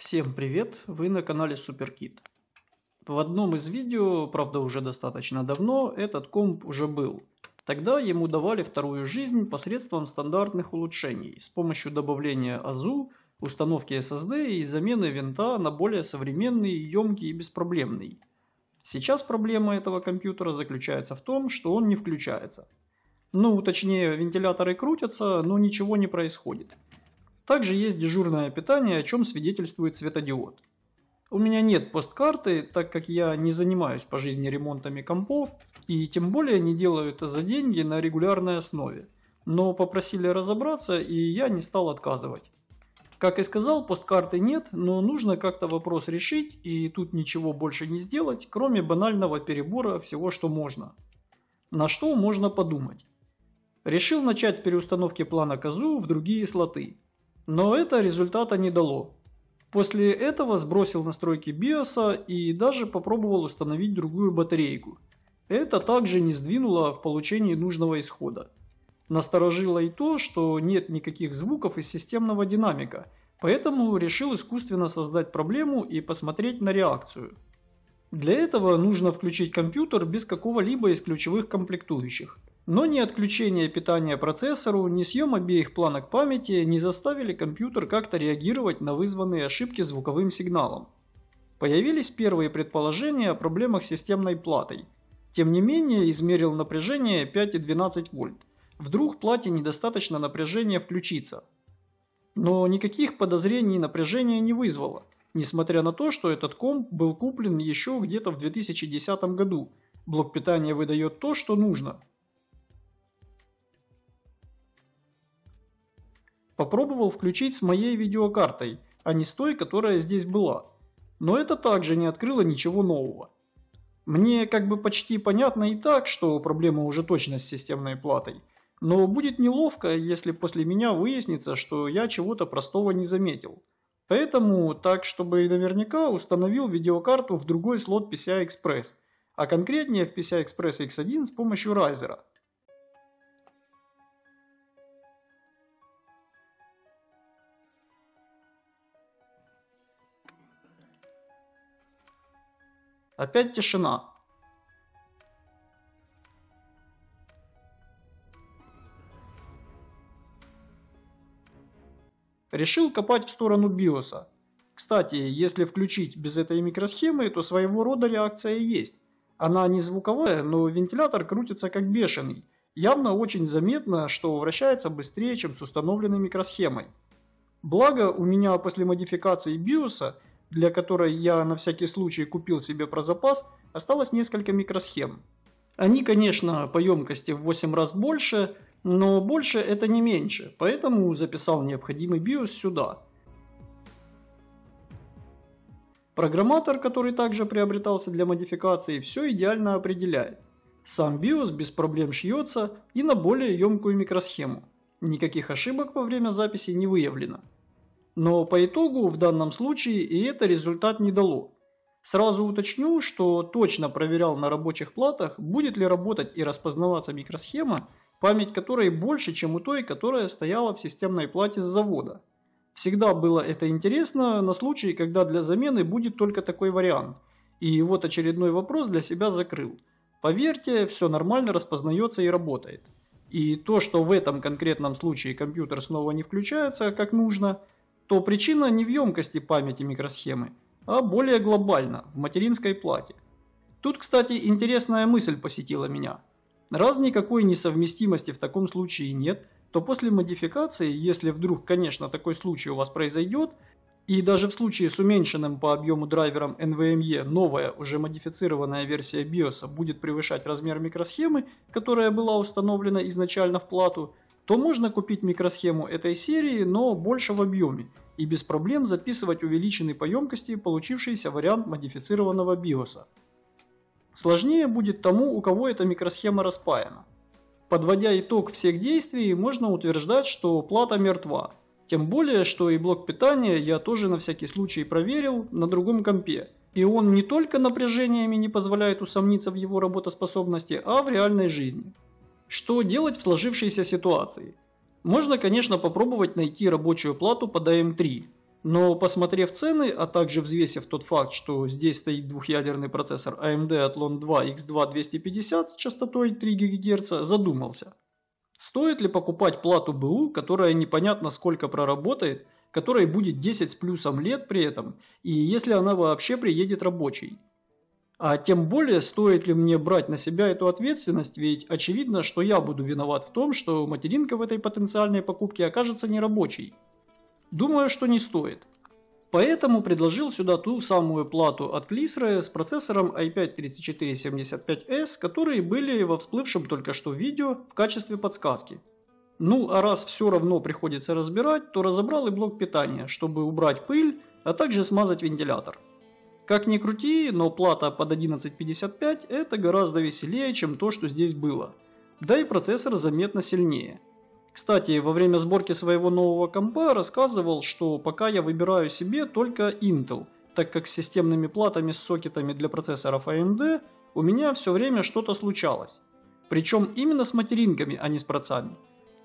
Всем привет! Вы на канале SuperKit. В одном из видео, правда уже достаточно давно, этот комп уже был. Тогда ему давали вторую жизнь посредством стандартных улучшений с помощью добавления АЗУ, установки SSD и замены винта на более современный, емкий и беспроблемный. Сейчас проблема этого компьютера заключается в том, что он не включается. Ну, точнее, вентиляторы крутятся, но ничего не происходит. Также есть дежурное питание, о чем свидетельствует светодиод. У меня нет посткарты, так как я не занимаюсь по жизни ремонтами компов и тем более не делаю это за деньги на регулярной основе. Но попросили разобраться и я не стал отказывать. Как и сказал, посткарты нет, но нужно как-то вопрос решить и тут ничего больше не сделать, кроме банального перебора всего что можно. На что можно подумать. Решил начать с переустановки плана КАЗУ в другие слоты. Но это результата не дало. После этого сбросил настройки биоса и даже попробовал установить другую батарейку. Это также не сдвинуло в получении нужного исхода. Насторожило и то, что нет никаких звуков из системного динамика, поэтому решил искусственно создать проблему и посмотреть на реакцию. Для этого нужно включить компьютер без какого-либо из ключевых комплектующих. Но ни отключение питания процессору, ни съем обеих планок памяти не заставили компьютер как-то реагировать на вызванные ошибки звуковым сигналом. Появились первые предположения о проблемах с системной платой. Тем не менее, измерил напряжение 5,12 вольт. Вдруг плате недостаточно напряжения включиться. Но никаких подозрений напряжения не вызвало, несмотря на то, что этот комп был куплен еще где-то в 2010 году. Блок питания выдает то, что нужно. Попробовал включить с моей видеокартой, а не с той, которая здесь была. Но это также не открыло ничего нового. Мне как бы почти понятно и так, что проблема уже точно с системной платой. Но будет неловко, если после меня выяснится, что я чего-то простого не заметил. Поэтому, так чтобы наверняка, установил видеокарту в другой слот PCI Express, а конкретнее в PCI Express X1 с помощью Riser. Опять тишина. Решил копать в сторону биоса. Кстати, если включить без этой микросхемы, то своего рода реакция есть. Она не звуковая, но вентилятор крутится как бешеный. Явно очень заметно, что вращается быстрее, чем с установленной микросхемой. Благо, у меня после модификации биоса для которой я на всякий случай купил себе про запас, осталось несколько микросхем. Они, конечно, по емкости в 8 раз больше, но больше это не меньше, поэтому записал необходимый BIOS сюда. Программатор, который также приобретался для модификации, все идеально определяет. Сам BIOS без проблем шьется и на более емкую микросхему. Никаких ошибок во время записи не выявлено. Но по итогу в данном случае и это результат не дало. Сразу уточню, что точно проверял на рабочих платах, будет ли работать и распознаваться микросхема, память которой больше, чем у той, которая стояла в системной плате с завода. Всегда было это интересно на случай, когда для замены будет только такой вариант. И вот очередной вопрос для себя закрыл. Поверьте, все нормально распознается и работает. И то, что в этом конкретном случае компьютер снова не включается как нужно – то причина не в емкости памяти микросхемы, а более глобально, в материнской плате. Тут, кстати, интересная мысль посетила меня. Раз никакой несовместимости в таком случае нет, то после модификации, если вдруг, конечно, такой случай у вас произойдет, и даже в случае с уменьшенным по объему драйвером NVMe новая, уже модифицированная версия BIOS будет превышать размер микросхемы, которая была установлена изначально в плату, то можно купить микросхему этой серии, но больше в объеме, и без проблем записывать увеличенный по емкости получившийся вариант модифицированного биоса. Сложнее будет тому, у кого эта микросхема распаяна. Подводя итог всех действий, можно утверждать, что плата мертва. Тем более, что и блок питания я тоже на всякий случай проверил на другом компе. И он не только напряжениями не позволяет усомниться в его работоспособности, а в реальной жизни. Что делать в сложившейся ситуации? Можно, конечно, попробовать найти рабочую плату под AM3. Но посмотрев цены, а также взвесив тот факт, что здесь стоит двухъядерный процессор AMD Athlon 2 X2 с частотой 3 ГГц, задумался. Стоит ли покупать плату БУ, которая непонятно сколько проработает, которой будет 10 с плюсом лет при этом, и если она вообще приедет рабочей? А тем более, стоит ли мне брать на себя эту ответственность, ведь очевидно, что я буду виноват в том, что материнка в этой потенциальной покупке окажется нерабочей. Думаю, что не стоит. Поэтому предложил сюда ту самую плату от Клисры с процессором i5-3475S, которые были во всплывшем только что видео в качестве подсказки. Ну а раз все равно приходится разбирать, то разобрал и блок питания, чтобы убрать пыль, а также смазать вентилятор. Как ни крути, но плата под 1155 это гораздо веселее, чем то, что здесь было. Да и процессор заметно сильнее. Кстати, во время сборки своего нового компа рассказывал, что пока я выбираю себе только Intel, так как с системными платами с сокетами для процессоров AMD у меня все время что-то случалось. Причем именно с материнками, а не с процами.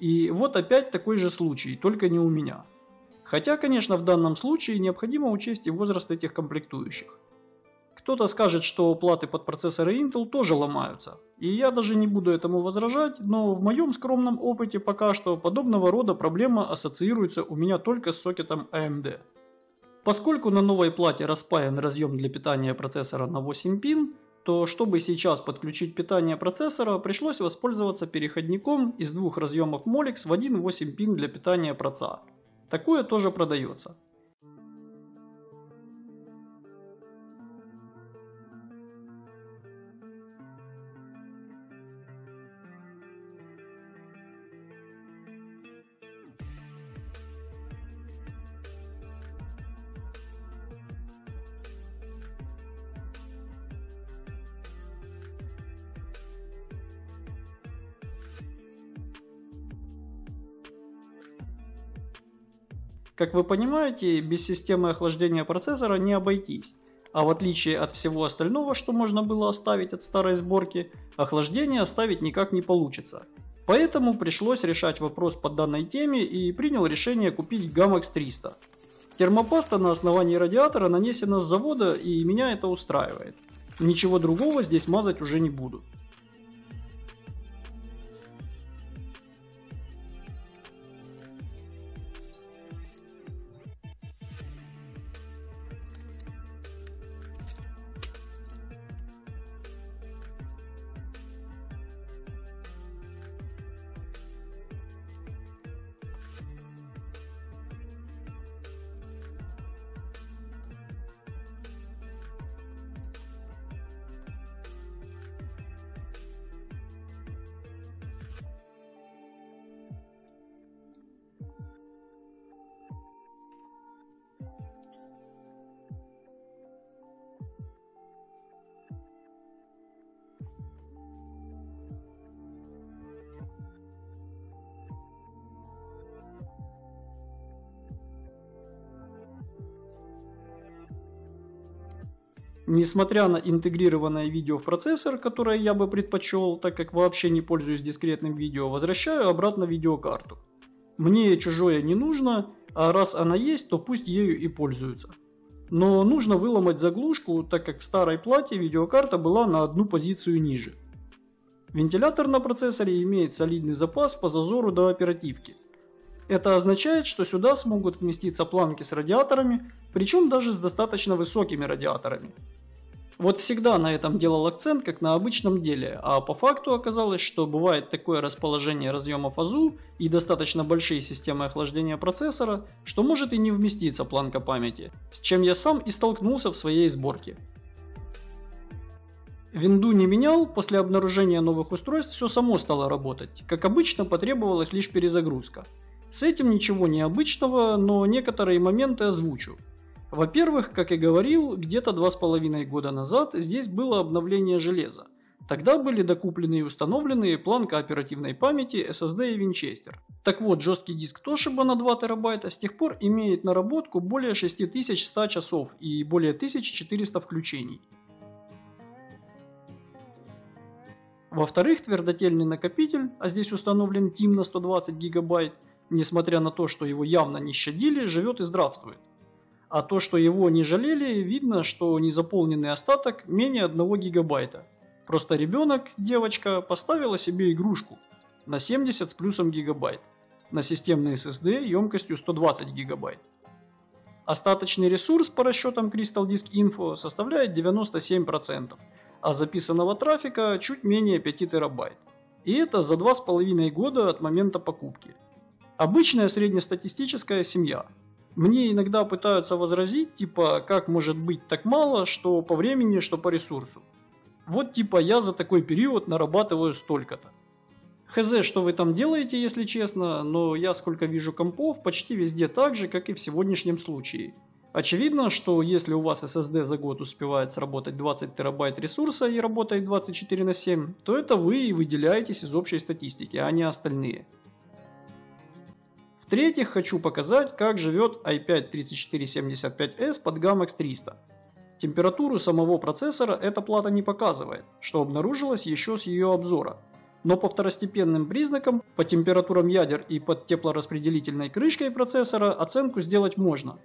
И вот опять такой же случай, только не у меня. Хотя, конечно, в данном случае необходимо учесть и возраст этих комплектующих. Кто-то скажет, что платы под процессоры Intel тоже ломаются. И я даже не буду этому возражать, но в моем скромном опыте пока что подобного рода проблема ассоциируется у меня только с сокетом AMD. Поскольку на новой плате распаян разъем для питания процессора на 8 пин, то чтобы сейчас подключить питание процессора, пришлось воспользоваться переходником из двух разъемов Molex в один 8 пин для питания проца. Такое тоже продается. Как вы понимаете, без системы охлаждения процессора не обойтись. А в отличие от всего остального, что можно было оставить от старой сборки, охлаждение оставить никак не получится. Поэтому пришлось решать вопрос по данной теме и принял решение купить Gamex 300. Термопаста на основании радиатора нанесена с завода и меня это устраивает. Ничего другого здесь мазать уже не буду. Несмотря на интегрированное видео в процессор, которое я бы предпочел, так как вообще не пользуюсь дискретным видео, возвращаю обратно видеокарту. Мне чужое не нужно, а раз она есть, то пусть ею и пользуются. Но нужно выломать заглушку, так как в старой плате видеокарта была на одну позицию ниже. Вентилятор на процессоре имеет солидный запас по зазору до оперативки. Это означает, что сюда смогут вместиться планки с радиаторами, причем даже с достаточно высокими радиаторами. Вот всегда на этом делал акцент, как на обычном деле, а по факту оказалось, что бывает такое расположение разъемов АЗУ и достаточно большие системы охлаждения процессора, что может и не вместиться планка памяти, с чем я сам и столкнулся в своей сборке. Винду не менял, после обнаружения новых устройств все само стало работать, как обычно потребовалась лишь перезагрузка. С этим ничего необычного, но некоторые моменты озвучу. Во-первых, как и говорил, где-то два с половиной года назад здесь было обновление железа. Тогда были докуплены и установлены планка оперативной памяти, SSD и Winchester. Так вот, жесткий диск Toshiba на 2 терабайта с тех пор имеет наработку более 6100 часов и более 1400 включений. Во-вторых, твердотельный накопитель, а здесь установлен TIM на 120 гигабайт, несмотря на то, что его явно не щадили, живет и здравствует. А то, что его не жалели, видно, что незаполненный остаток менее 1 гигабайта. Просто ребенок, девочка, поставила себе игрушку на 70 с плюсом гигабайт на системный SSD емкостью 120 гигабайт. Остаточный ресурс по расчетам Crystal Disk Info составляет 97%, а записанного трафика чуть менее 5 терабайт. И это за 2,5 года от момента покупки. Обычная среднестатистическая семья. Мне иногда пытаются возразить, типа, как может быть так мало, что по времени, что по ресурсу. Вот типа я за такой период нарабатываю столько-то. Хз, что вы там делаете, если честно, но я сколько вижу компов, почти везде так же, как и в сегодняшнем случае. Очевидно, что если у вас SSD за год успевает сработать 20 терабайт ресурса и работает 24 на 7, то это вы и выделяетесь из общей статистики, а не остальные. В-третьих, хочу показать, как живет i5-3475S под GAMX 300. Температуру самого процессора эта плата не показывает, что обнаружилось еще с ее обзора – но по второстепенным признакам, по температурам ядер и под теплораспределительной крышкой процессора оценку сделать можно.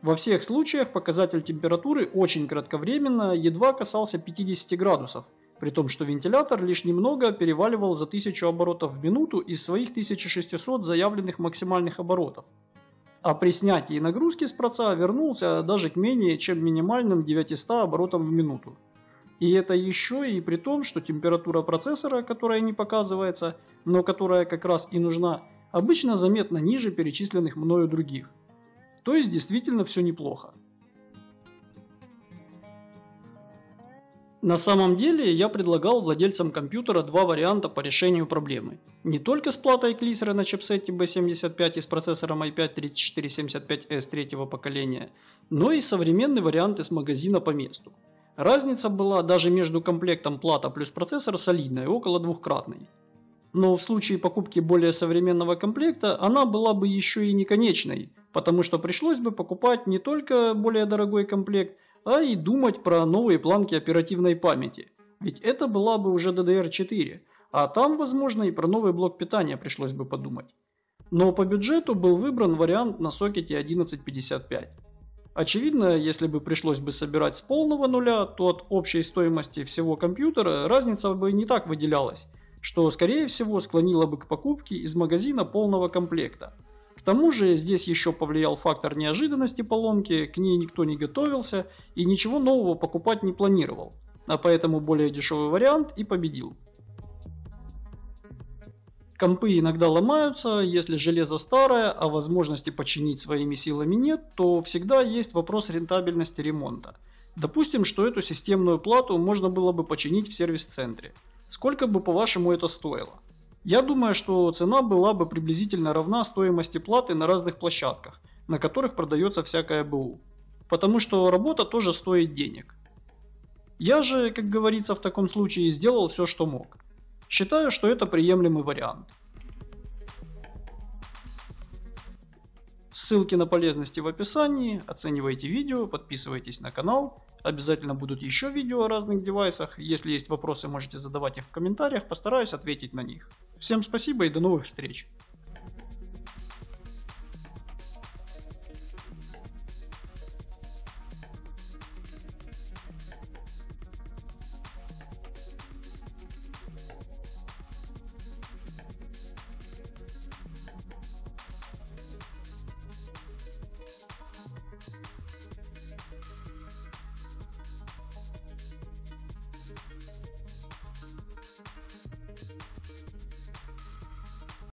Во всех случаях показатель температуры очень кратковременно едва касался 50 градусов, при том что вентилятор лишь немного переваливал за 1000 оборотов в минуту из своих 1600 заявленных максимальных оборотов. А при снятии нагрузки с проца вернулся даже к менее чем минимальным 900 оборотам в минуту. И это еще и при том, что температура процессора, которая не показывается, но которая как раз и нужна, обычно заметно ниже перечисленных мною других. То есть действительно все неплохо. На самом деле я предлагал владельцам компьютера два варианта по решению проблемы. Не только с платой Клисера на чипсете B75 и с процессором i5-3475S третьего поколения, но и современный вариант из магазина по месту. Разница была даже между комплектом плата плюс процессор солидной, около двухкратной. Но в случае покупки более современного комплекта она была бы еще и не конечной, потому что пришлось бы покупать не только более дорогой комплект, а и думать про новые планки оперативной памяти. Ведь это была бы уже DDR4, а там, возможно, и про новый блок питания пришлось бы подумать. Но по бюджету был выбран вариант на сокете 1155. Очевидно, если бы пришлось бы собирать с полного нуля, то от общей стоимости всего компьютера разница бы не так выделялась, что скорее всего склонило бы к покупке из магазина полного комплекта. К тому же здесь еще повлиял фактор неожиданности поломки, к ней никто не готовился и ничего нового покупать не планировал, а поэтому более дешевый вариант и победил. Компы иногда ломаются, если железо старое, а возможности починить своими силами нет, то всегда есть вопрос рентабельности ремонта. Допустим, что эту системную плату можно было бы починить в сервис-центре. Сколько бы по-вашему это стоило? Я думаю, что цена была бы приблизительно равна стоимости платы на разных площадках, на которых продается всякое БУ. Потому что работа тоже стоит денег. Я же, как говорится в таком случае, сделал все, что мог. Считаю, что это приемлемый вариант. Ссылки на полезности в описании, оценивайте видео, подписывайтесь на канал. Обязательно будут еще видео о разных девайсах. Если есть вопросы, можете задавать их в комментариях, постараюсь ответить на них. Всем спасибо и до новых встреч!